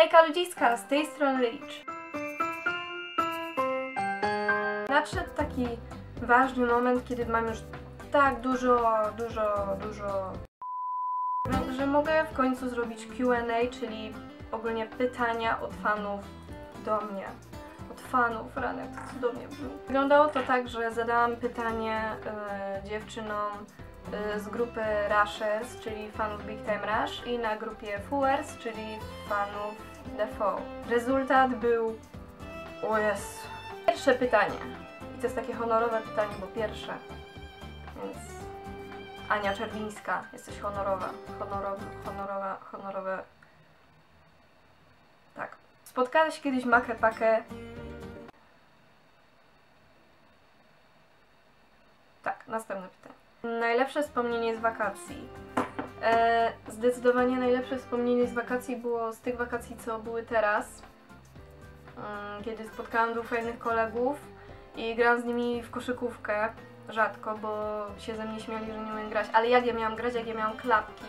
Hejka ludziska, z tej strony Rich. Nadszedł taki ważny moment, kiedy mam już tak dużo, dużo, dużo, że mogę w końcu zrobić Q&A, czyli ogólnie pytania od fanów do mnie. Od fanów, ranek, to cudownie brzmi. Wyglądało to tak, że zadałam pytanie e, dziewczynom e, z grupy Rushers, czyli fanów Big Time Rush i na grupie Fuers, czyli fanów Default. Rezultat był... O jest. Pierwsze pytanie. I to jest takie honorowe pytanie, bo pierwsze. Więc... Ania Czerwińska, jesteś honorowa. Honorowa, honorowa, honorowe... Tak. Spotkałeś kiedyś Makę Pakę Tak, następne pytanie. Najlepsze wspomnienie z wakacji. E, zdecydowanie najlepsze wspomnienie z wakacji było z tych wakacji, co były teraz. Mm, kiedy spotkałam dwóch fajnych kolegów i grałam z nimi w koszykówkę. Rzadko, bo się ze mnie śmiali, że nie umiem grać. Ale jak ja miałam grać, jak ja miałam klapki.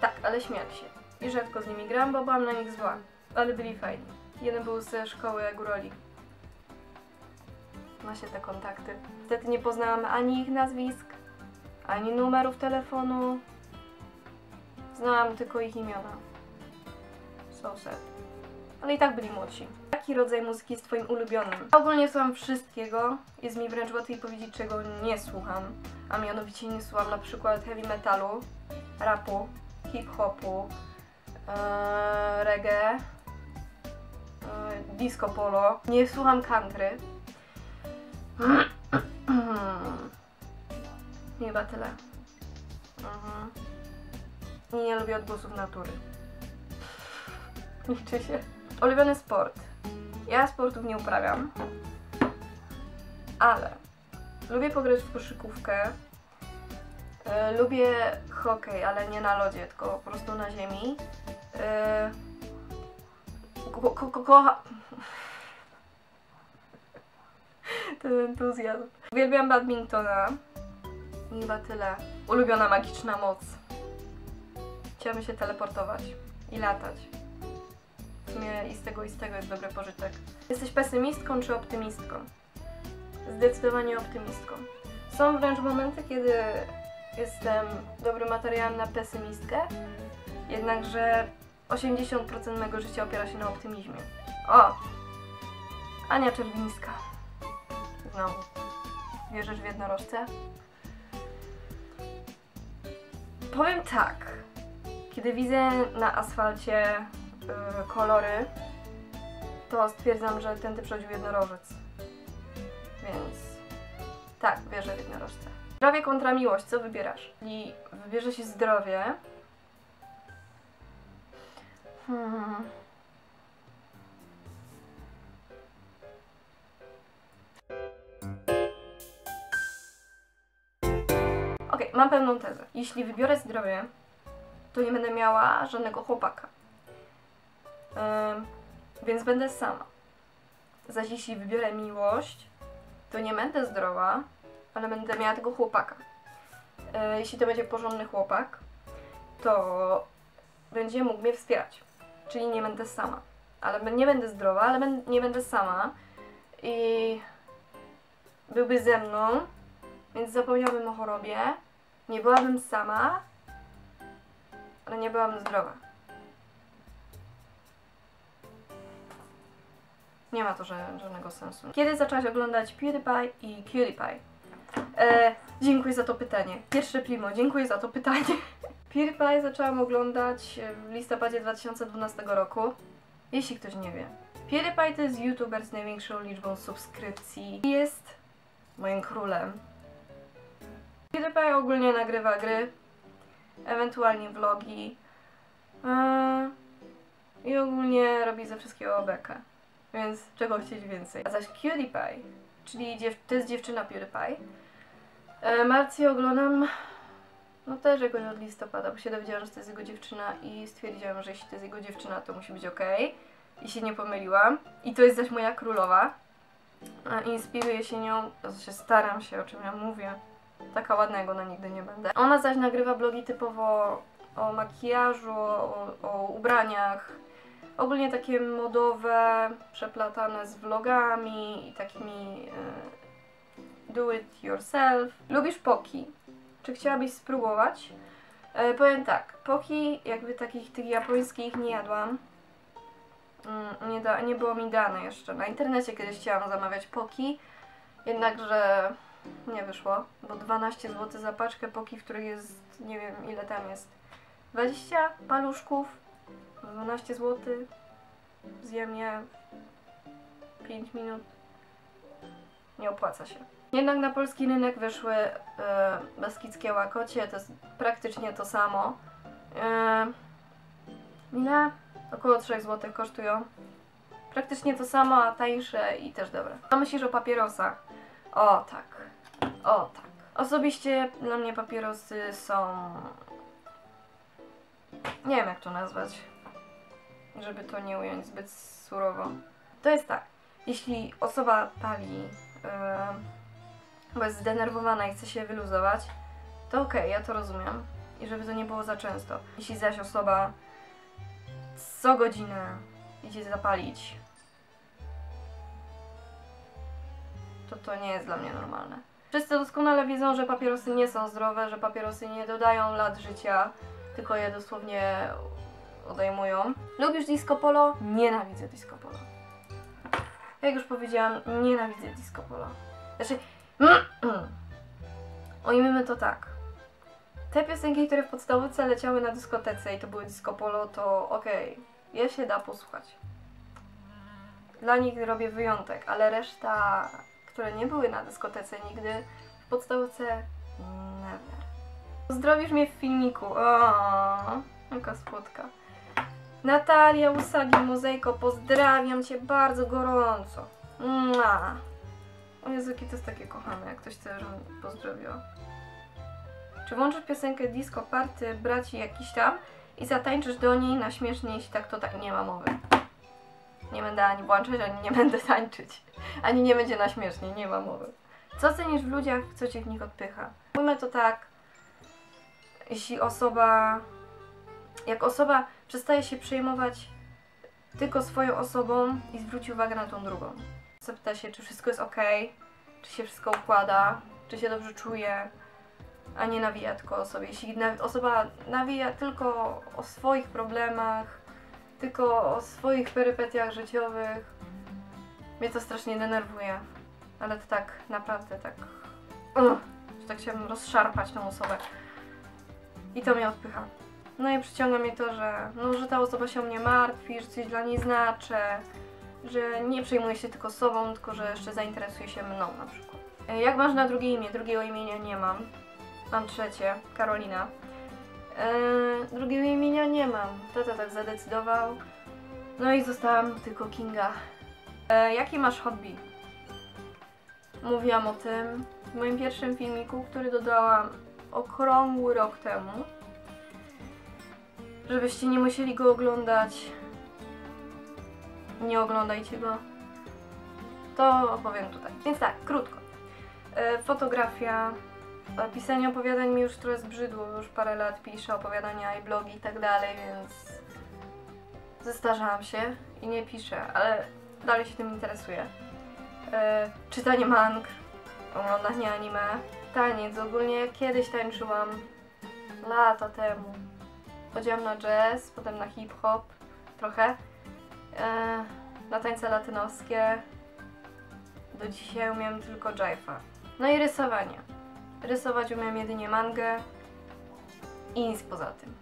Tak, ale śmiali się. I rzadko z nimi grałam, bo byłam na nich zła. Ale byli fajni. Jeden był ze szkoły Guroli ma się te kontakty. Wtedy nie poznałam ani ich nazwisk, ani numerów telefonu. Znałam tylko ich imiona. So sad. Ale i tak byli młodsi. Jaki rodzaj muzyki jest Twoim ulubionym? Ogólnie słucham wszystkiego. Jest mi wręcz łatwiej powiedzieć, czego nie słucham. A mianowicie nie słucham na przykład heavy metalu, rapu, hip-hopu, ee, reggae, e, disco polo. Nie słucham country. Chyba tyle. Mhm. I nie lubię odgłosów natury. Liczy się. Ulubiony sport. Ja sportów nie uprawiam. Ale lubię pograć w koszykówkę. E, lubię hokej, ale nie na lodzie, tylko po prostu na ziemi. Ko ko ko kocha ten entuzjazm. Uwielbiam badmintona. Chyba tyle. Ulubiona magiczna moc. Chciałabym się teleportować i latać. W sumie i z tego i z tego jest dobry pożytek. Jesteś pesymistką czy optymistką? Zdecydowanie optymistką. Są wręcz momenty, kiedy jestem dobrym materiałem na pesymistkę, jednakże 80% mego życia opiera się na optymizmie. O! Ania Czerwińska. Znowu. Wierzysz w jednorożce? Powiem tak. Kiedy widzę na asfalcie yy, kolory, to stwierdzam, że tędy przechodził jednorożec. Więc tak, wierzę w jednorożce. Zdrowie kontra miłość, co wybierasz? I wybierze się zdrowie. Hmm. Mam pewną tezę. Jeśli wybiorę zdrowie, to nie będę miała żadnego chłopaka. Więc będę sama. Zaś jeśli wybiorę miłość, to nie będę zdrowa, ale będę miała tego chłopaka. Yy, jeśli to będzie porządny chłopak, to będzie mógł mnie wspierać. Czyli nie będę sama. Ale nie będę zdrowa, ale nie będę sama. I byłby ze mną, więc zapomniałabym o chorobie. Nie byłabym sama, ale nie byłabym zdrowa. Nie ma to żadnego sensu. Kiedy zaczęłaś oglądać PewDiePie i PewDiePie? E, dziękuję za to pytanie. Pierwsze primo, dziękuję za to pytanie. PewDiePie zaczęłam oglądać w listopadzie 2012 roku. Jeśli ktoś nie wie. PewDiePie to jest youtuber z największą liczbą subskrypcji. Jest moim królem. PewDiePie ogólnie nagrywa gry, ewentualnie vlogi yy, i ogólnie robi ze wszystkiego bekę. Więc czego chcieć więcej. A zaś PewDiePie, czyli dziew to jest dziewczyna PewDiePie. Yy, Marcję oglądam no też jakoś od listopada, bo się dowiedziałam, że to jest jego dziewczyna i stwierdziłam, że jeśli to jest jego dziewczyna, to musi być ok. I się nie pomyliłam. I to jest zaś moja królowa. Inspiruję się nią, to się staram się, o czym ja mówię. Taka ładnego na nigdy nie będę. Ona zaś nagrywa blogi typowo o makijażu, o, o ubraniach. Ogólnie takie modowe, przeplatane z vlogami i takimi e, do it yourself. Lubisz poki? Czy chciałabyś spróbować? E, powiem tak, poki jakby takich tych japońskich nie jadłam. Mm, nie, da, nie było mi dane jeszcze. Na internecie kiedyś chciałam zamawiać poki, jednakże nie wyszło, bo 12 zł za paczkę poki, w której jest, nie wiem ile tam jest, 20 paluszków, 12 zł, zjem je 5 minut, nie opłaca się. Jednak na polski rynek wyszły e, beskidzkie łakocie, to jest praktycznie to samo. E, ile? Około 3 zł kosztują. Praktycznie to samo, a tańsze i też dobre. Co myślisz o papierosach? O tak, o tak. Osobiście dla mnie papierosy są... Nie wiem jak to nazwać, żeby to nie ująć zbyt surowo. To jest tak, jeśli osoba pali, yy, bo jest zdenerwowana i chce się wyluzować, to okej, okay, ja to rozumiem. I żeby to nie było za często. Jeśli zaś osoba co godzinę idzie zapalić, to to nie jest dla mnie normalne. Wszyscy doskonale wiedzą, że papierosy nie są zdrowe, że papierosy nie dodają lat życia, tylko je dosłownie odejmują. Lubisz disco polo? Nienawidzę disco polo. Jak już powiedziałam, nienawidzę disco polo. Znaczy, ujmijmy to tak. Te piosenki, które w podstawówce leciały na dyskotece i to były disco polo, to okej, okay, je się da posłuchać. Dla nich robię wyjątek, ale reszta które nie były na dyskotece nigdy, w podstawce never. Pozdrowisz mnie w filmiku. O, jaka słodka. Natalia Usagi Mozejko, pozdrawiam Cię bardzo gorąco. Mua. O Jezu, to jest takie kochane, jak ktoś chce, żebym pozdrowiła. Czy włączysz piosenkę Disco Party braci jakiś tam i zatańczysz do niej na śmiesznie, jeśli tak, to tak nie ma mowy. Nie będę ani włączać, ani nie będę tańczyć. Ani nie będzie na śmiesznie, nie ma mowy. Co cenisz w ludziach, co cię w nich odpycha? Mówimy to tak, jeśli osoba, jak osoba przestaje się przejmować tylko swoją osobą i zwróci uwagę na tą drugą. Zapyta się, czy wszystko jest ok, czy się wszystko układa, czy się dobrze czuje, a nie nawija tylko o sobie. Jeśli osoba nawija tylko o swoich problemach, tylko o swoich perypetiach życiowych. Mnie to strasznie denerwuje. Ale to tak naprawdę tak... Uh, że tak chciałabym rozszarpać tą osobę. I to mnie odpycha. No i przyciąga mnie to, że, no, że ta osoba się o mnie martwi, że coś dla niej znaczę, że nie przejmuje się tylko sobą, tylko że jeszcze zainteresuje się mną na przykład. E, jak masz na drugie imię? Drugiego imienia nie mam. Mam trzecie, Karolina. Eee, drugiego imienia nie mam. Tata tak zadecydował. No i zostałam tylko Kinga. Eee, jaki masz hobby? Mówiłam o tym w moim pierwszym filmiku, który dodałam okrągły rok temu. Żebyście nie musieli go oglądać. Nie oglądajcie go. To opowiem tutaj. Więc tak, krótko. Eee, fotografia, pisanie opowiadań mi już trochę zbrzydło, już parę lat piszę opowiadania i blogi i tak dalej, więc zestarzałam się i nie piszę, ale dalej się tym interesuję. E, czytanie mang, oglądanie anime, taniec, ogólnie kiedyś tańczyłam lata temu. Chodziłam na jazz, potem na hip-hop trochę, e, na tańce latynoskie. Do dzisiaj umiem tylko jive'a. No i rysowanie. Rysować umiem jedynie mangę i nic poza tym.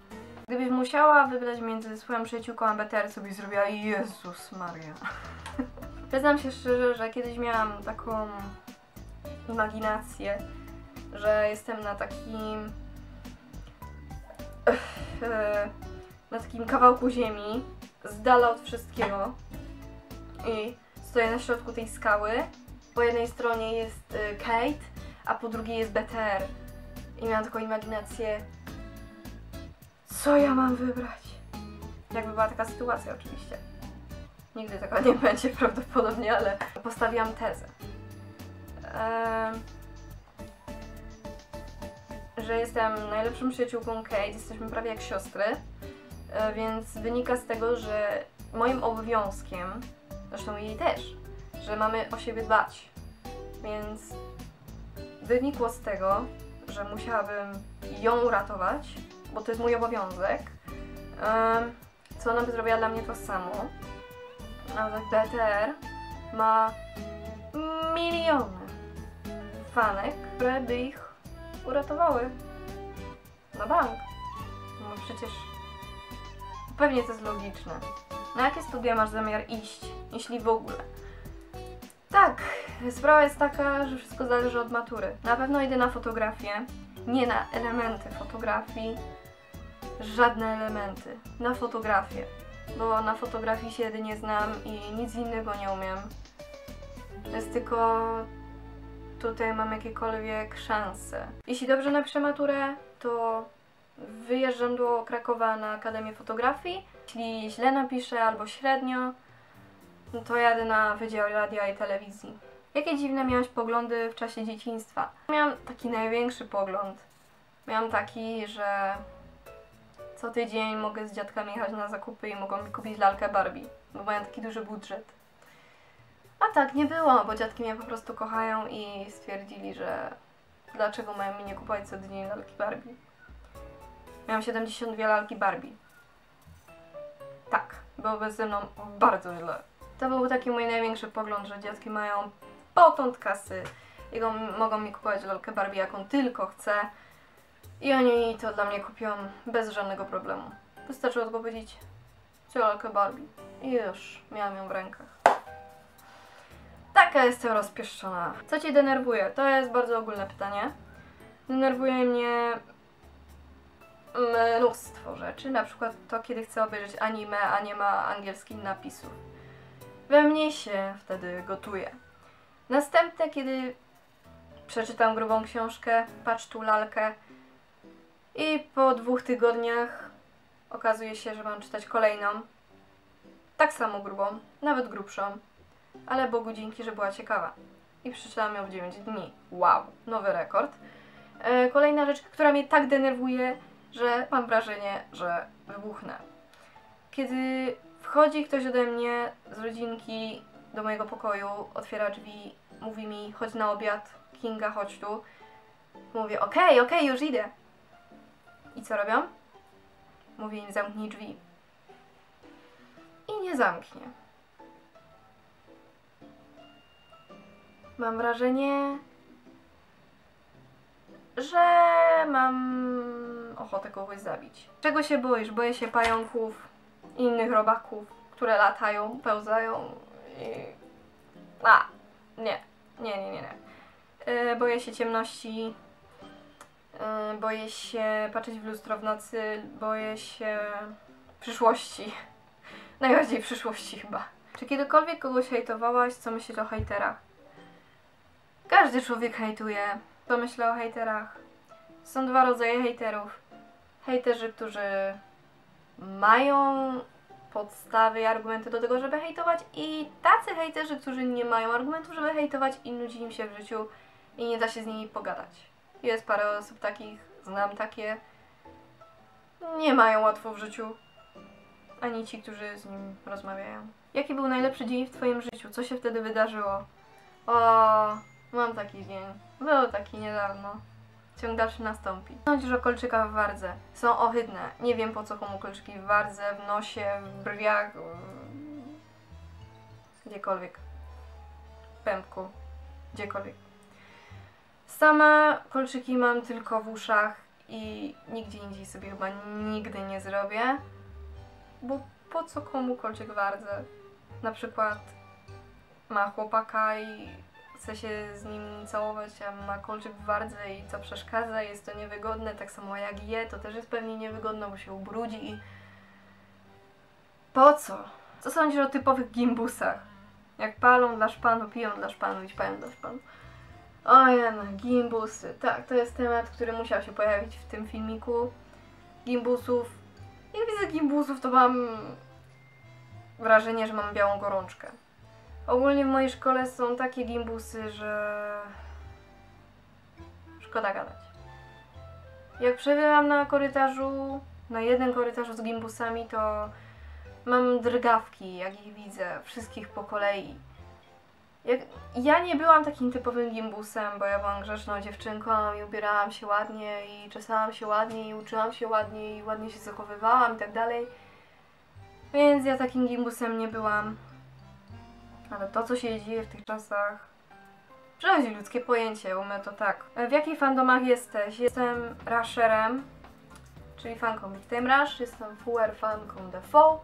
Gdybyś musiała wybrać między swoją przyjaciółką a BTR, co byś zrobiła? Jezus Maria. Przyznam się szczerze, że kiedyś miałam taką imaginację, że jestem na takim na takim kawałku ziemi, z dala od wszystkiego i stoję na środku tej skały. Po jednej stronie jest y, Kate, a po drugiej jest BTR. I miałam taką imaginację, co ja mam wybrać? Jakby była taka sytuacja oczywiście. Nigdy taka nie będzie prawdopodobnie, ale postawiłam tezę. Że jestem najlepszą przyjaciółką Kate, jesteśmy prawie jak siostry, e, więc wynika z tego, że moim obowiązkiem, zresztą jej też, że mamy o siebie dbać. Więc wynikło z tego, że musiałabym ją uratować, bo to jest mój obowiązek. Co ona by zrobiła dla mnie to samo. Tak BTR ma miliony fanek, które by ich uratowały. Na bank. No przecież pewnie to jest logiczne. Na jakie studia masz zamiar iść, jeśli w ogóle? Sprawa jest taka, że wszystko zależy od matury. Na pewno idę na fotografię, nie na elementy fotografii, żadne elementy, na fotografię, bo na fotografii się jedynie znam i nic innego nie umiem. Jest tylko tutaj mam jakiekolwiek szanse. Jeśli dobrze napiszę maturę, to wyjeżdżam do Krakowa na Akademię Fotografii. Jeśli źle napiszę albo średnio, no to jadę na Wydział Radia i Telewizji. Jakie dziwne miałaś poglądy w czasie dzieciństwa? Miałam taki największy pogląd. Miałam taki, że co tydzień mogę z dziadkami jechać na zakupy i mogą mi kupić lalkę Barbie, bo mają taki duży budżet. A tak nie było, bo dziadki mnie po prostu kochają i stwierdzili, że dlaczego mają mi nie kupować co tydzień lalki Barbie. Miałam 72 lalki Barbie. Tak, byłoby ze mną bardzo źle. To był taki mój największy pogląd, że dziadki mają potąd kasy i go, mogą mi kupować lalkę Barbie jaką tylko chcę i oni to dla mnie kupią bez żadnego problemu. Wystarczyło tylko powiedzieć chcę lalkę Barbie i już miałam ją w rękach. Taka jestem rozpieszczona. Co Cię denerwuje? To jest bardzo ogólne pytanie. Denerwuje mnie mnóstwo rzeczy, na przykład to, kiedy chcę obejrzeć anime, a nie ma angielskich napisów. We mnie się wtedy gotuje. Następne, kiedy przeczytam grubą książkę, patrz tu lalkę i po dwóch tygodniach okazuje się, że mam czytać kolejną, tak samo grubą, nawet grubszą, ale Bogu dzięki, że była ciekawa. I przeczytałam ją w 9 dni. Wow, nowy rekord. E, Kolejna rzecz, która mnie tak denerwuje, że mam wrażenie, że wybuchnę. Kiedy wchodzi ktoś ode mnie z rodzinki do mojego pokoju, otwiera drzwi, mówi mi chodź na obiad, Kinga chodź tu. Mówię okej, okej, już idę. I co robią? Mówię im zamknij drzwi. I nie zamknie. Mam wrażenie, że mam ochotę kogoś zabić. Czego się boisz? Boję się pająków, innych robaków, które latają, pełzają. A, nie, nie, nie, nie, nie. Yy, boję się ciemności, yy, boję się patrzeć w lustro w nocy, boję się przyszłości. Najbardziej przyszłości chyba. Czy kiedykolwiek kogoś hejtowałaś? Co myślisz o hejterach? Każdy człowiek hejtuje. Co myślę o hejterach? Są dwa rodzaje hejterów. Hejterzy, którzy mają podstawy i argumenty do tego, żeby hejtować i tacy hejterzy, którzy nie mają argumentów, żeby hejtować i nudzi im się w życiu i nie da się z nimi pogadać. Jest parę osób takich, znam takie. Nie mają łatwo w życiu. Ani ci, którzy z nim rozmawiają. Jaki był najlepszy dzień w Twoim życiu? Co się wtedy wydarzyło? O, mam taki dzień. Był taki niedawno. Ciąg dalszy nastąpi. Sądzisz o kolczykach w wardze. Są ohydne. Nie wiem po co komu kolczyki w wardze, w nosie, w brwiach, w- gdziekolwiek. W pępku. Gdziekolwiek. Same kolczyki mam tylko w uszach i nigdzie indziej sobie chyba nigdy nie zrobię. Bo po co komu kolczyk w wardze? Na przykład ma chłopaka i chce się z nim całować, a ma kolczyk w wardze i co przeszkadza, jest to niewygodne, tak samo jak je, to też jest pewnie niewygodne, bo się ubrudzi i... Po co? Co sądzisz o typowych gimbusach? Jak palą dla szpanu, piją dla szpanu i ćpają dla szpanu. Ojej, no, gimbusy. Tak, to jest temat, który musiał się pojawić w tym filmiku. Gimbusów. Jak widzę gimbusów, to mam wrażenie, że mam białą gorączkę. Ogólnie w mojej szkole są takie gimbusy, że szkoda gadać. Jak przebieram na korytarzu, na jeden korytarzu z gimbusami, to mam drgawki, jak ich widzę, wszystkich po kolei. Jak, ja nie byłam takim typowym gimbusem, bo ja byłam grzeczną dziewczynką i ubierałam się ładnie i czesałam się ładnie i uczyłam się ładnie i ładnie się zachowywałam i tak dalej. Więc ja takim gimbusem nie byłam. Ale to, co się dzieje w tych czasach, przechodzi ludzkie pojęcie, umę to tak. E, W jakich fandomach jesteś? Jestem Rusherem, czyli fanką Big Time Rush, jestem FUR fanką The Fall,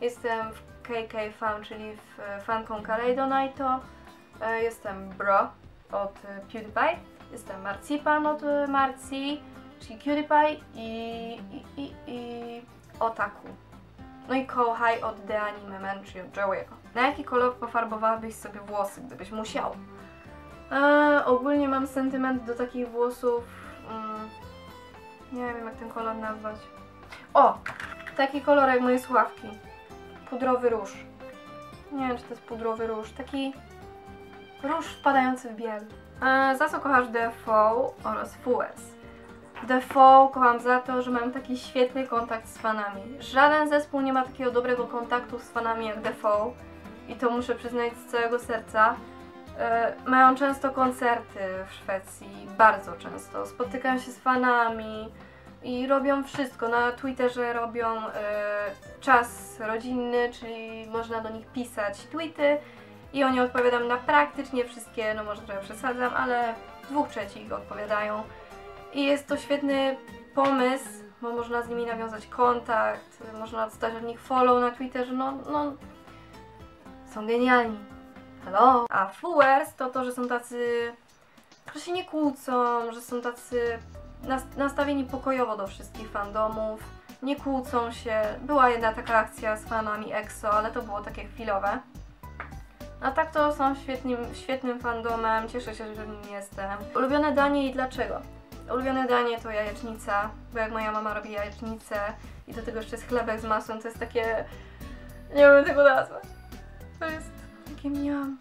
jestem KK fan, czyli e, fanką Kaleidonito, e, jestem Bro od PewDiePie, jestem Marcipan od Marci, czyli PewDiePie i, i, i, i Otaku. No i Kouhai od The Anime Man, czyli od Joey'ego. Na jaki kolor pofarbowałabyś sobie włosy, gdybyś musiał? Eee, ogólnie mam sentyment do takich włosów. Mm, nie wiem, jak ten kolor nazwać. O! Taki kolor jak moje sławki. Pudrowy róż. Nie wiem, czy to jest pudrowy róż. Taki róż wpadający w biel. Eee, za co kochasz Defoe oraz Fues? Defoe kocham za to, że mam taki świetny kontakt z fanami. Żaden zespół nie ma takiego dobrego kontaktu z fanami jak Defoe. I to muszę przyznać z całego serca. E, mają często koncerty w Szwecji, bardzo często. Spotykają się z fanami i robią wszystko. Na Twitterze robią e, czas rodzinny, czyli można do nich pisać tweety i oni odpowiadają na praktycznie wszystkie, no może trochę przesadzam, ale dwóch trzecich odpowiadają. I jest to świetny pomysł, bo można z nimi nawiązać kontakt, można dostać od nich follow na Twitterze, no, no są genialni. Hello. A Fuers to to, że są tacy, że się nie kłócą, że są tacy nas- nastawieni pokojowo do wszystkich fandomów, nie kłócą się. Była jedna taka akcja z fanami EXO, ale to było takie chwilowe. A tak to są świetnym, świetnym fandomem, cieszę się, że w nim jestem. Ulubione danie i dlaczego? Ulubione danie to jajecznica, bo jak moja mama robi jajecznicę i do tego jeszcze jest chlebek z masłem, to jest takie... Nie wiem tego nazwać. To jest takie miam.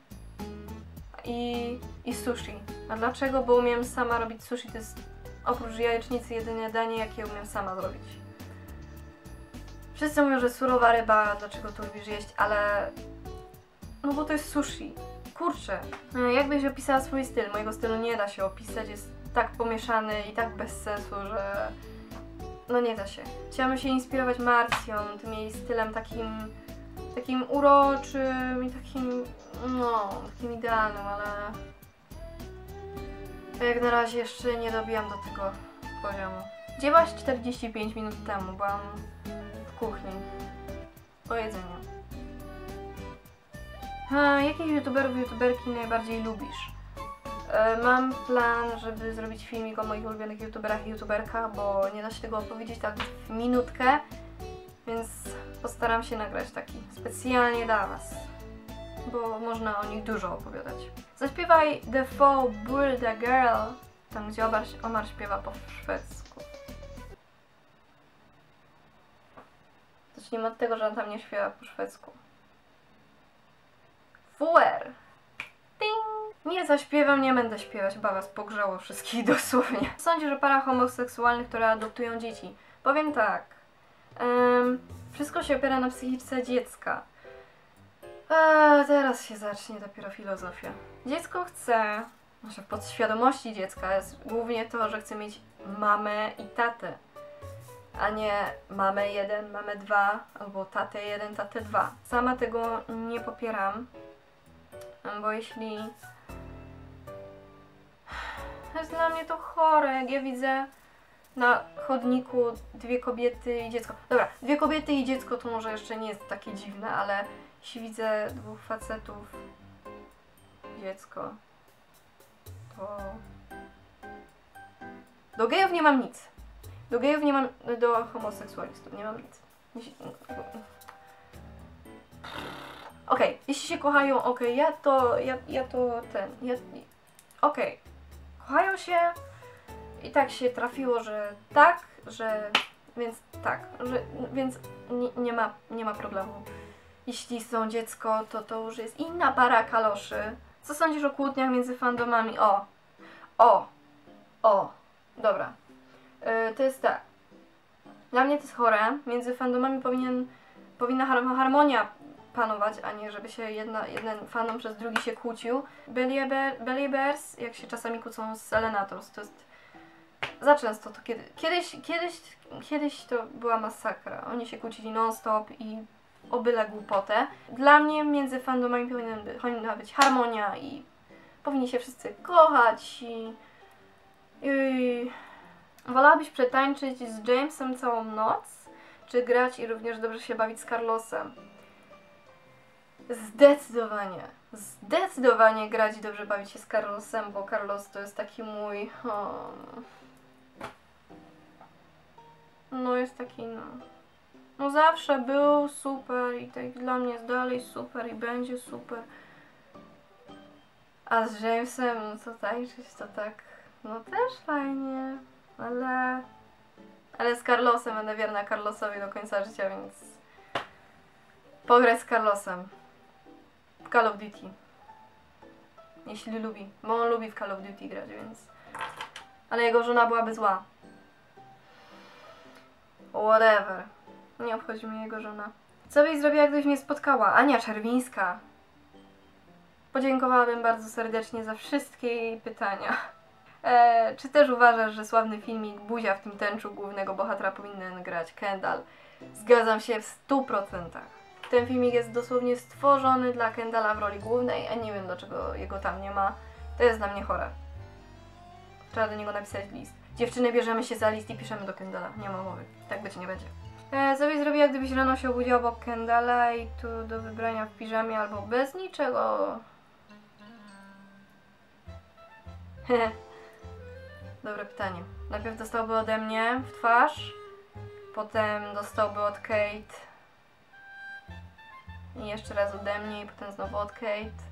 I, I sushi. A dlaczego? Bo umiem sama robić sushi. To jest oprócz jajecznicy jedyne danie, jakie umiem sama zrobić. Wszyscy mówią, że surowa ryba, dlaczego to lubisz jeść, ale... No bo to jest sushi. Kurczę. No, Jakbyś opisała swój styl? Mojego stylu nie da się opisać, jest tak pomieszany i tak bez sensu, że... No nie da się. Chciałam się inspirować Marcją, tym jej stylem takim takim uroczym i takim, no, takim idealnym, ale jak na razie jeszcze nie dobiłam do tego poziomu. Gdzie byłaś 45 minut temu? Byłam w kuchni. Po jedzeniu. Ha, jakich youtuberów, youtuberki najbardziej lubisz? E, Mam plan, żeby zrobić filmik o moich ulubionych youtuberach i youtuberkach, bo nie da się tego opowiedzieć tak w minutkę, więc postaram się nagrać taki specjalnie dla Was, bo można o nich dużo opowiadać. Zaśpiewaj The Fall Build a Girl, tam gdzie Omar, Omar śpiewa po szwedzku. Zacznijmy od tego, że on tam nie śpiewa po szwedzku. Fuer! Ding! Nie zaśpiewam, nie będę śpiewać, chyba was pogrzało wszystkich dosłownie. Sądzę, że para homoseksualnych, które adoptują dzieci. Powiem tak. Em, wszystko się opiera na psychice dziecka. A teraz się zacznie dopiero filozofia. Dziecko chce, może w podświadomości dziecka jest głównie to, że chce mieć mamę i tatę, a nie mamę jeden, mamę dwa, albo tatę jeden, tatę dwa. Sama tego nie popieram, bo jeśli... Jest dla mnie to chore, jak ja widzę na chodniku dwie kobiety i dziecko. Dobra, dwie kobiety i dziecko to może jeszcze nie jest takie dziwne, ale jeśli widzę dwóch facetów, dziecko, to... Do gejów nie mam nic. Do gejów nie mam... Do homoseksualistów nie mam nic. Okej, jeśli się kochają, okej, ja to... Ja, ja to ten... Ja... Okej. Kochają się, i tak się trafiło, że tak, że więc tak, że, więc nie, nie, ma, nie ma problemu. Jeśli są dziecko, to to już jest inna para kaloszy. Co sądzisz o kłótniach między fandomami? O, o, o, dobra. Yy, to jest tak. Dla mnie to jest chore. Między fandomami powinien, powinna har- harmonia panować, a nie żeby się jedna, jeden fandom przez drugi się kłócił. Belly, Bear, Belly Bears, jak się czasami kłócą z Selenators, to jest za często to kiedy, kiedyś, kiedyś, kiedyś to była masakra. Oni się kłócili non-stop i o byle głupotę. Dla mnie między fandomami powinna być harmonia i powinni się wszyscy kochać i, i Wolałabyś przetańczyć z Jamesem całą noc, czy grać i również dobrze się bawić z Carlosem? Zdecydowanie. Zdecydowanie grać i dobrze bawić się z Carlosem, bo Carlos to jest taki mój. Um, no, jest taki, no. No, zawsze był super i tak dla mnie jest dalej super i będzie super. A z Jamesem, no to tańczyć to tak, no też fajnie, ale. Ale z Carlosem będę wierna Carlosowi do końca życia, więc. Pograć z Carlosem. Call of Duty. Jeśli lubi, bo on lubi w Call of Duty grać, więc. Ale jego żona byłaby zła. Whatever. Nie obchodzi mnie jego żona. Co byś zrobiła, gdybyś mnie spotkała? Ania Czerwińska. Podziękowałabym bardzo serdecznie za wszystkie jej pytania. E, czy też uważasz, że sławny filmik Buzia w tym tęczu głównego bohatera powinien grać Kendall? Zgadzam się w 100%. Ten filmik jest dosłownie stworzony dla Kendalla w roli głównej, a nie wiem dlaczego jego tam nie ma. To jest dla mnie chore. Trzeba do niego napisać list. Dziewczyny, bierzemy się za list i piszemy do Kendalla. Nie ma mowy. Tak być nie będzie. E, co byś zrobiła, gdybyś rano się obudziła obok Kendalla i tu do wybrania w piżamie albo bez niczego? Dobre pytanie. Najpierw dostałby ode mnie w twarz, potem dostałby od Kate i jeszcze raz ode mnie i potem znowu od Kate.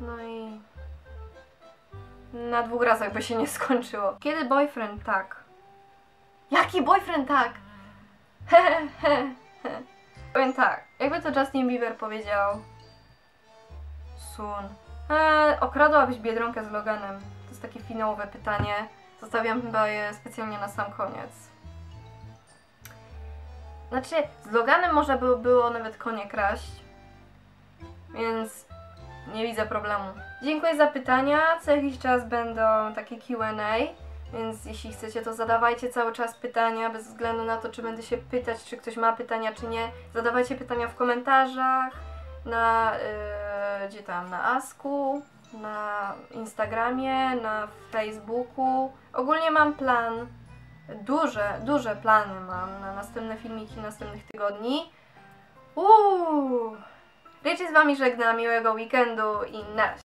No i na dwóch razach by się nie skończyło. Kiedy boyfriend tak? Jaki boyfriend tak? Powiem tak, jakby to Justin Bieber powiedział Sun. Eee, okradłabyś Biedronkę z Loganem? To jest takie finałowe pytanie. Zostawiam chyba je specjalnie na sam koniec. Znaczy, z Loganem można by było nawet konie kraść. Więc nie widzę problemu. Dziękuję za pytania. Co jakiś czas będą takie QA. Więc jeśli chcecie, to zadawajcie cały czas pytania, bez względu na to, czy będę się pytać, czy ktoś ma pytania, czy nie. Zadawajcie pytania w komentarzach, na yy, gdzie tam, na Asku, na Instagramie, na Facebooku. Ogólnie mam plan, duże, duże plany mam na następne filmiki następnych tygodni. Uuu! Wiecie, z Wami żegnam, miłego weekendu i na.